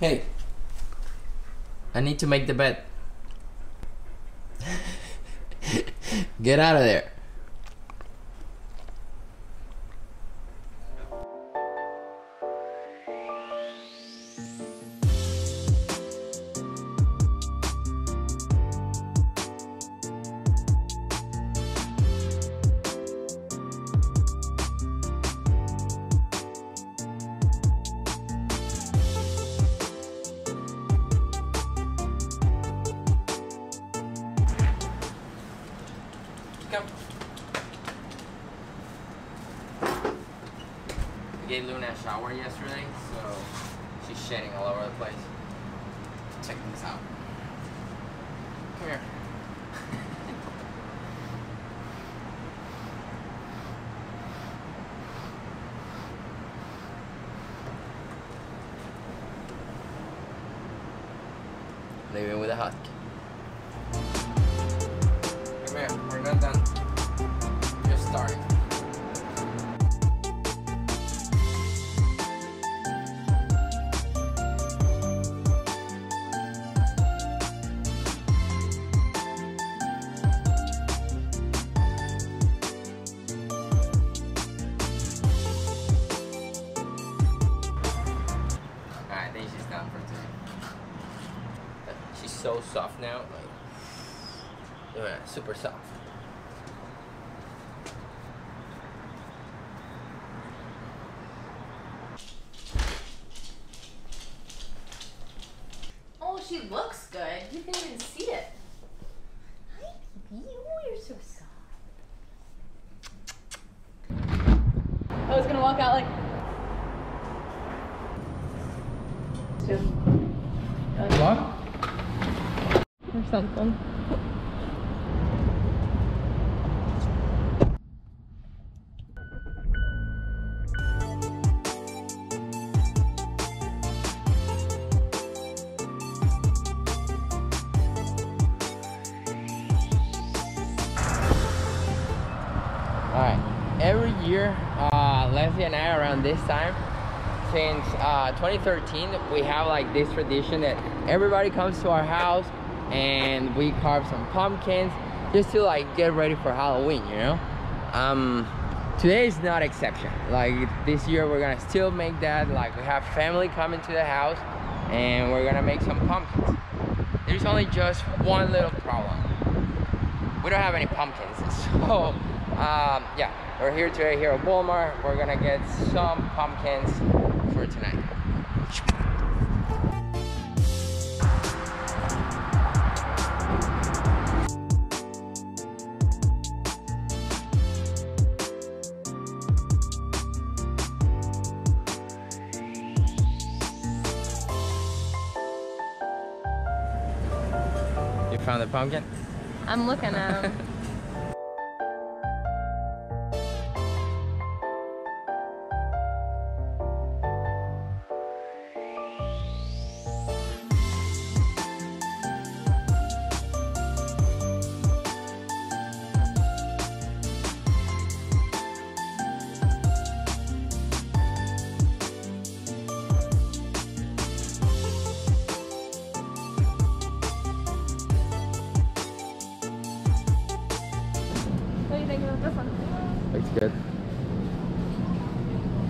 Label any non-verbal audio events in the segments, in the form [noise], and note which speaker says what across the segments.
Speaker 1: Hey, I need to make the bed. [laughs] Get out of there. Come. I gave Luna a shower yesterday, so she's shedding all over the place. Check this out. Come here. Leaving with a hug. Alright, I think she's done for today. She's so soft now, like super soft.
Speaker 2: Oh, she looks good. You can even see it. Hi, you. You're so soft. I was gonna walk out like.
Speaker 1: What?
Speaker 2: Or something.
Speaker 1: Every year, uh, Leslie and I around this time, since uh, 2013, we have like this tradition that everybody comes to our house and we carve some pumpkins just to like get ready for Halloween, you know? Um, today is not exception. Like this year, we're gonna still make that. Like we have family coming to the house and we're gonna make some pumpkins. There's only just one little problem. we don't have any pumpkins [laughs] so um, yeah we're here today here at Walmart. We're gonna get some pumpkins for tonight. You found the pumpkin?
Speaker 2: I'm looking at him. [laughs]
Speaker 1: good.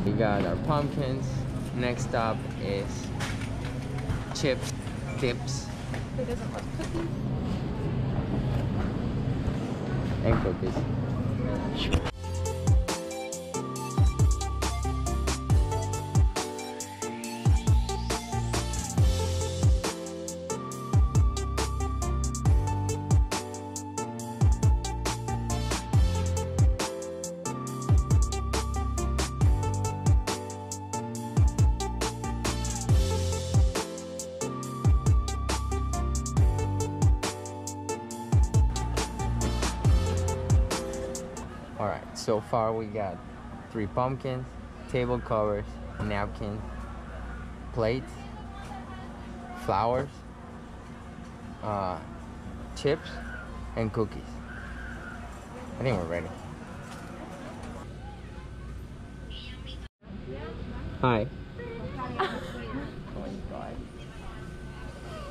Speaker 1: We got our pumpkins. Next up is chips, dips,
Speaker 2: It doesn't look cookie.
Speaker 1: and cookies. So far we got three pumpkins, table covers, napkins, plates, flowers, uh, chips, and cookies. I think we're ready. Hi.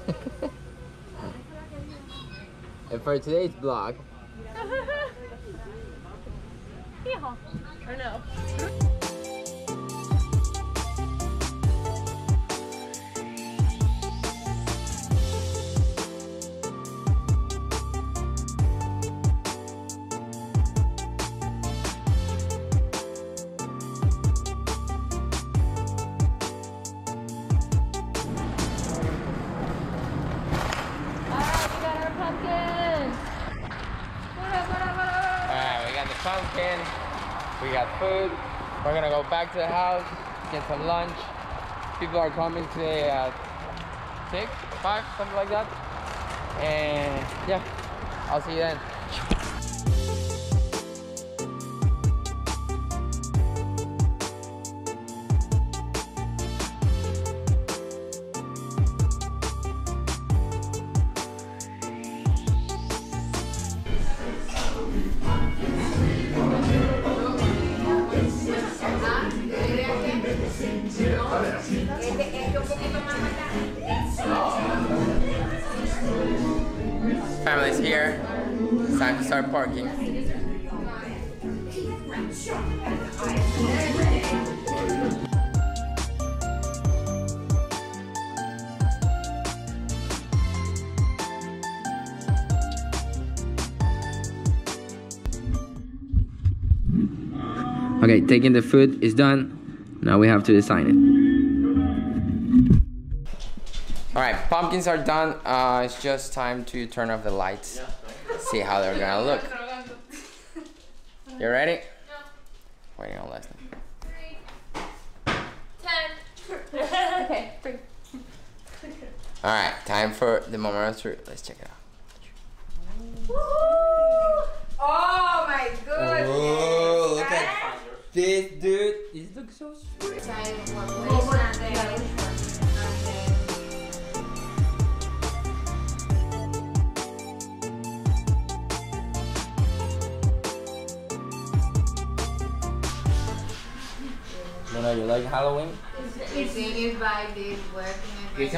Speaker 1: [laughs] and for today's vlog,
Speaker 2: we got
Speaker 1: the pumpkin, we got food. We're gonna go back to the house, get some lunch. People are coming today at six, five, something like that. And yeah, I'll see you then. Here. It's time to start parking. Okay, taking the food is done. Now we have to design it. All right, pumpkins are done. Uh, it's just time to turn off the lights. See how they're gonna look. You ready? No. Waiting on Leslie.
Speaker 2: Ten. okay, [laughs] three.
Speaker 1: All right, time for the moment of truth. Let's check it out.
Speaker 3: Oh my goodness.
Speaker 1: Whoa, look at this dude. This looks so sweet. You like Halloween?
Speaker 3: The thing is by this working.